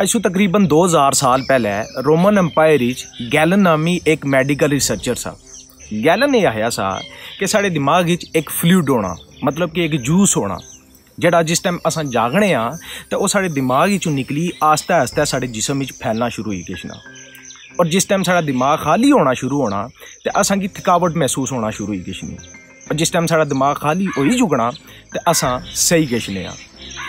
ਅੱਜ ਤੋਂ ਤਕਰੀਬਨ 2000 ਸਾਲ ਪਹਿਲੇ ਰੋਮਨ ਐਮਪਾਇਰ ਵਿੱਚ ਗੈਲਨ ਨਾਮੀ ਇੱਕ ਮੈਡੀਕਲ ਰਿਸਰਚਰ ਸਾ ਗੈਲਨ ਨੇ ਆਇਆ ਸਾ ਕਿ ਸਾਡੇ ਦਿਮਾਗ ਵਿੱਚ ਇੱਕ ਫਲੂਇਡ ਹੋਣਾ ਮਤਲਬ ਕਿ ਇੱਕ ਜੂਸ ਹੋਣਾ ਜਿਹੜਾ ਜਿਸ ਟਾਈਮ ਅਸਾਂ ਜਾਗਣੇ ਆ ਤਾਂ ਉਹ ਸਾਡੇ ਦਿਮਾਗ ਵਿੱਚੋਂ ਨਿਕਲੀ ਆਸਤਾ ਆਸਤਾ ਸਾਡੇ ਜਿਸਮ ਵਿੱਚ ਫੈਲਣਾ ਸ਼ੁਰੂ ਹੋਈ ਕਿਸ਼ਨਾ ਔਰ ਜਿਸ ਟਾਈਮ ਸਾਡਾ ਦਿਮਾਗ ਖਾਲੀ ਹੋਣਾ ਸ਼ੁਰੂ ਹੋਣਾ ਤੇ ਅਸਾਂ ਕੀ ਥਕਾਵਟ ਮਹਿਸੂਸ ਹੋਣਾ ਸ਼ੁਰੂ ਹੋਈ ਕਿਸ਼ਨੀ ਔਰ ਜਿਸ ਟਾਈਮ ਸਾਡਾ ਦਿਮਾਗ ਖਾਲੀ ਹੋਈ ਜੁਗਣਾ ਤੇ ਅਸਾਂ ਸਹੀ ਕਿਸ਼ਨੇ ਆ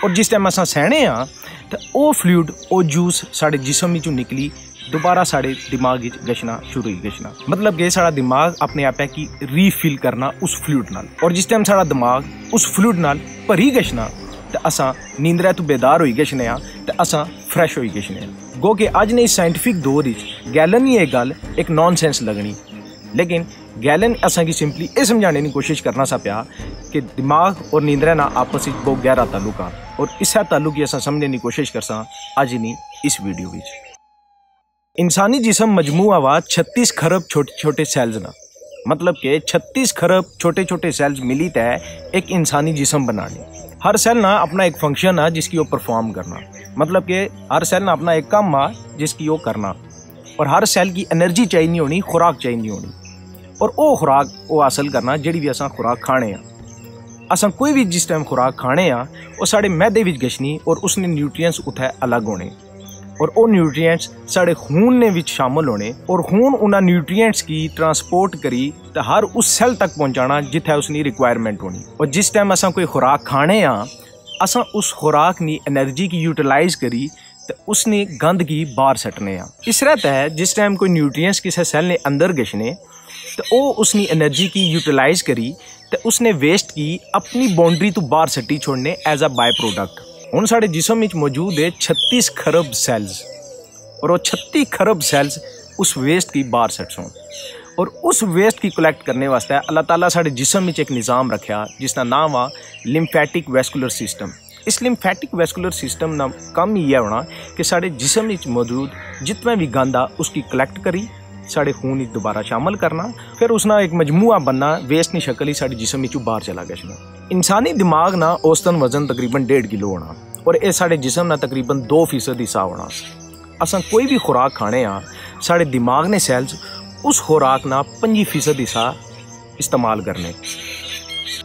ਔਰ ਜਿਸ ਟਾਈਮ ਅਸਾਂ ਸਹਿਣੇ ਆ तो ओह् फ्लूड ओह् जूस साढ़े जिसम बिच्चूं निकली दोबारा साढ़े दिमाग च शुरू होई गच्छना मतलब कि साढ़ा दिमाग अपने आपै गी रीफिल करना उस फ्लूड नाल और जिस टाइम साढ़ा दिमाग उस फ्लूड नाल भरी गच्छना ते असां नींदरा तू बेदार होई गच्छने तो असा फ्रैश होई गच्छने आं गो के अज्ज ने इस दौर गैलन ही एह् गल्ल एक नॉन सेंस लग्गनी लेकिन गैलन असेंगी सिंपली एह् समझाने की कोशिश करना सा प्या कि दिमाग और नींदरा ना आपस च बहुत गैहरा ताल्लुक हा ਔਰ ਇਸੇ ਤਾਲੁਕ ਹੀ ਅਸਾਂ ਸਮਝਣ ਦੀ ਕੋਸ਼ਿਸ਼ ਕਰਸਾਂ ਅੱਜ ਨਹੀਂ ਇਸ ਵੀਡੀਓ ਵਿੱਚ इंसानी जिसम मजमू वा 36 खरब छोटे छोटे सेल्स ना मतलब के 36 खरब छोटे छोटे सेल्स मिली तय एक इंसानी जिसम बनाने हर सेल ना अपना एक फंक्शन है जिसकी वो परफॉर्म करना मतलब कि हर सेल ना अपना एक काम आ जिसकी वो करना और हर सेल की एनर्जी चाहिए होनी खुराक चाहिए होनी और वो खुराक वो हासिल करना जी भी असा खुराक खाने असा कोई भी जिस टाइम खुराक खाने वो साढ़े मैदे गछनी और उसने न्यूट्रिएंट्स उत्थे अलग होने। और वो न्यूट्रिएंट्स साढ़े खून ने शामिल होने। और खून उन्हें न्यूट्रिएंट्स की ट्रांसपोर्ट करी तो हर उस सेल तक पहुंचाना जिथे उसकी रिक्वायरमेंट होनी। और जिस टाइम असा कोई खुराक खाने हाँ असा उस खुराक की एनर्जी की यूटिलाइज करी तो उसने गंद की बाहर सटने हाँ इस रहता है जिस टाइम कोई न्यूट्रिएंट्स किसी सेल ने अंदर गछने तो वो उसकी एनर्जी की यूटिलाइज करी तो उसने वेस्ट की, अपनी बाउंड्री तो बाहर सट्टी छोड़ने एज अ बाय प्रोडक्ट हूँ साढ़े जिसम मौजूद है छत्तीस खरब सैल्स और वो छत्तीस खरब सैल्स उस वेस्ट की बाहर सट सौ और उस वेस्ट की कलैक्ट करने वास्ते अल्लाह ताला साढ़े जिसम में एक निज़ाम रखा जिसका नाम आ लिम्फेटिक वैस्कुलर सिस्टम इस लिम्फेटिक वैस्कुलर सिस्टम का कम ये होना कि साढ़े जिसम मौजूद जितना भी गंद आ, उसकी कलैक्ट करी साढ़े खून दोबारा शामिल करना, फिर उसना एक मजमुआ बनना वेस्ट की शक्ल ही साढ़े जिसम बाहर चला गया इंसानी दिमाग ना औसतन वज़न तकरीबन डेढ़ किलो होना, और ये साढ़े जिसम ना तकरीबन दो फ़ीसद हिस्सा होना। असा कोई भी खुराक खाने साढ़े दिमाग ने सैल्स उस खुराक ना पंजी फ़ीसद हिस्सा इस्तेमाल करने।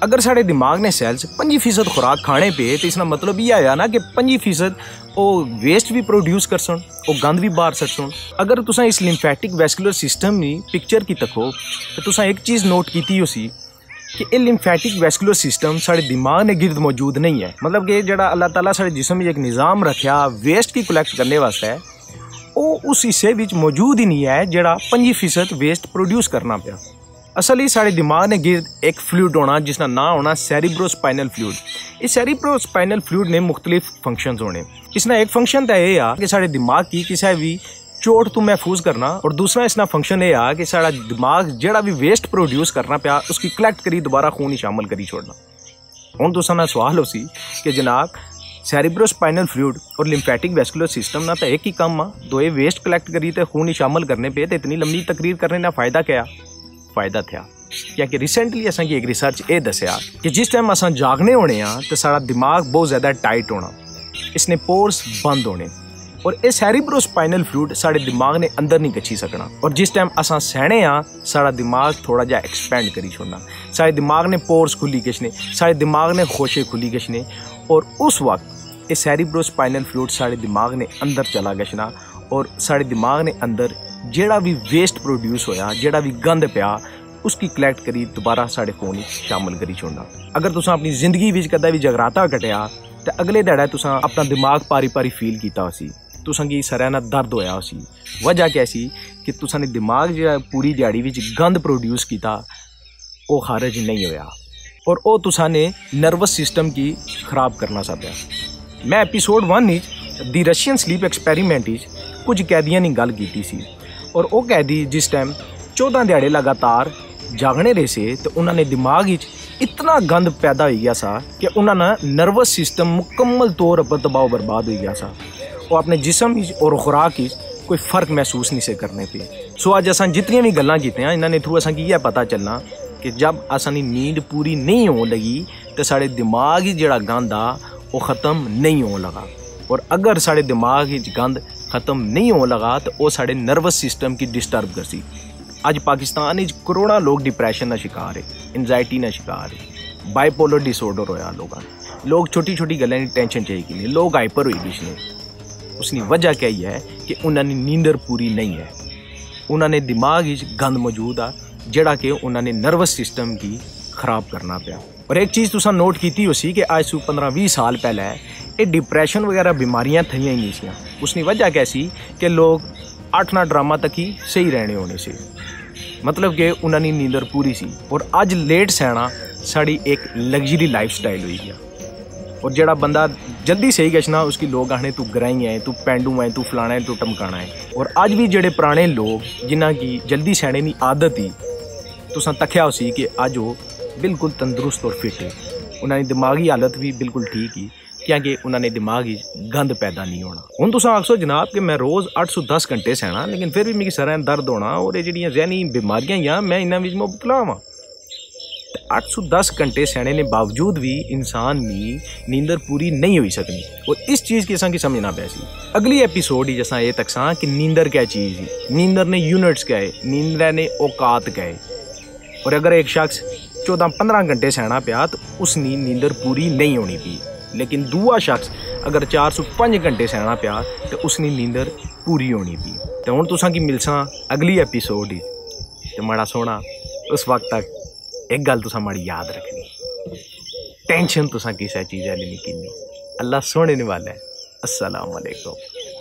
अगर साढ़े दिमाग ने सैल्स पंजी फ़ीसद खुराक खाने पे तो इसका मतलब ये आया ना कि पंजी फ़ीसद वो वेस्ट भी प्रोड्यूस कर सन वो गंद भी बाहर सट सन अगर तुसा इस लिम्फेटिक वैस्कुलर सिस्टम की पिक्चर की तको तो तुसा एक चीज़ नोट की उसी कि ये लिम्फेटिक वैस्कुलर सिस्टम साढ़े दिमाग ने गिरद मौजूद नहीं है मतलब कि जड़ा अल्लाह ताला साढ़े जिसम में एक निज़ाम रखा वेस्ट की कलैक्ट करने वास्ते वो उस हिस्से मौजूद ही नहीं है जड़ा पंजी फ़ीसद वेस्ट प्रोड्यूस करना असल ही साढ़े दिमाग ने गिरद एक फ्लूड होना, जिसका ना होना सैरिब्रोस्पाइनल फ्लूड इस सैरिब्रोस्पाइनल फ्लूड ने मुख्तलिफ़ फ़ंक्शन होने। इसना एक फ़ंक्शन तो यह है कि साढ़े दिमाग की किसी भी चोट तो महफूज करना, और दूसरा इसका फ़ंक्शन ये आ कि सारा दिमाग जड़ा भी वेस्ट प्रोड्यूस करना पाया, उसकी कलैक्ट करी, दोबारा खून ही शामिल करी छोड़ना। हूँ तुसा ना सवाल हो सी कि जनाब सैरिब्रोस्पाइनल फ्लूड और लिम्फेटिक वैस्कुलर सिस्टम ना तो एक ही कम आ? दो वेस्ट कलैक्ट करी तो खून ही शामिल करने पे तो इतनी लंबी तकरीर करने का फ़ायदा क्या? फ़ायदा था क्या कि रिसेंटली असा एक रिसर्च ये दसिया कि जिस टाइम असा जागने होने तो सारा दिमाग बहुत ज़्यादा टाइट होना। इसने पोर्स बंद होने। और ये सैरिब्रोस्पाइनल फ्लूड साढ़े दिमाग ने अंदर नहीं गच्छी सकना। और जिस टाइम असा सहने हाँ साढ़ा दिमाग थोड़ा जा एक्सपेंड करी छोड़ना। साढ़े दिमाग ने पोर्स खुली गछने साढ़े दिमाग ने खोशे खुली गछने और उस वक्त ये सैरिब्रोस्पाइनल फ्लूड साढ़े दिमाग ने अंदर चला गछना और साढ़े दिमाग ने अंदर जेड़ा भी वेस्ट प्रोड्यूस होया जेड़ा भी गंद पिया उसकी कलैक्ट करी दोबारा साढ़े खून शामिल करी छोड़ना अगर तुम अपनी ज़िंदगी कदा भी जगराता कटिया तो अगले ध्याड़े तुसा अपना दिमाग पारी पारी फील किया तुसा की सर ना दर्द होया उसी वजह क्या सी कि तुसा ने दिमाग जो पूरी दिहाड़ी में गंद प्रोड्यूस किया वो खारज नहीं होया और वो तुसा ने नर्वस सिस्टम की खराब करना सा पाया मैं episode one the Russian sleep experiment कुछ कैदियों की और वो कैदी जिस टाइम चौदह दिहाड़े लगातार जागने रहे से तो उन्होंने दिमाग इतना गंद पैदा हो गया सा कि उन्होंने नर्वस सिस्टम मुकम्मल तौर पर दबाव बर्बाद हो गया सा वो अपने जिसम और खुराक कोई फ़र्क महसूस नहीं से करने पे सो अज असा जितनी भी गल् की इन्होंने थ्रू असा यह पता चलना कि जब असानी नींद पूरी नहीं हो लगी तो साढ़े दिमाग जड़ा गंद आ वो ख़त्म नहीं हो लगा और अगर साढ़े दिमाग गंद खत्म नहीं हो लगा तो वह साढ़े नर्वस सिस्टम की डिस्टर्ब कर सी अज पाकिस्तान करोड़ा लोग डिप्रैशन का शिकार है एनजाइटी का शिकार है। बाइपोलर डिसऑर्डर होया लोगों। लोग छोटी छोटी गलों की टेंशन चाहिए लोग हाइपर हुई पिछले उसकी वजह क्या ही है कि उन्होंने नींदर पूरी नहीं है। उन्होंने दिमाग गंद मौजूद आ जड़ा कि उन्होंने नर्वस सिस्टम की खराब करना पाया। और एक चीज़ तुसा नोट की उसी कि आज सू पंद्रह भी साल पहले ये डिप्रैशन वगैरह बीमारियाँ थी ही नहीं सी उसकी वजह कैसी कि लोग अठ ना ड्रामा तक ही सही रहने होने से मतलब कि उन्होंने नींदर पूरी सी और अज लेट सहना साड़ी एक लग्जरी लाइफ स्टाइल हुई गया और जड़ा बंदा जल्दी सही गछना उसकी लोग आखने तू ग्राई है तू पेंडू है तू फलाना है तू टमकाना है और अज भी जड़े पुराने लोग जिन्हों की जल्दी सहने की आदत ही तुसा तख्या कि अज वो बिल्कुल तंदुरुस्त और फिट है उन्होंने दिमागी हालत भी बिल्कुल ठीक ही क्योंकि उन्होंने दिमाग ही गंद पैदा नहीं होना। हूँ तुम आखो जनाब, कि मैं रोज़ अठ सौ दस घंटे सहना, लेकिन फिर भी मिगी सर दर्द होना, और जी जहनी बीमारियाँ ही मैं इन्होंने मुबतला वा अठ सौ दस घंटे सहने के बावजूद भी इंसान की नींदर पूरी नहीं हो सकती और इस चीज़ की असा समझना पैसी अगली एपीसोड ही जैसा ये तक कि नींदर क्या चीज़ है। नींदर ने यूनिट्स क्या है नींदर ने औकात क्या है और अगर एक शख्स चौदह पंद्रह घंटे सहना पाया तो उसकी नींदर पूरी नहीं होनी पी। लेकिन दूआ शख्स अगर चार सौ पाँच घंटे सहना पाया तो उसकी नींदर पूरी होनी पी। तो हूँ तुसा की मिलसा अगली एपीसोड ही माड़ा सोना उस वक्त तक एक गल तुसा माड़ी याद रखनी। टेंशन तुसा किसी चीज़ वाली नहीं की अल्लाह सोने वाला। है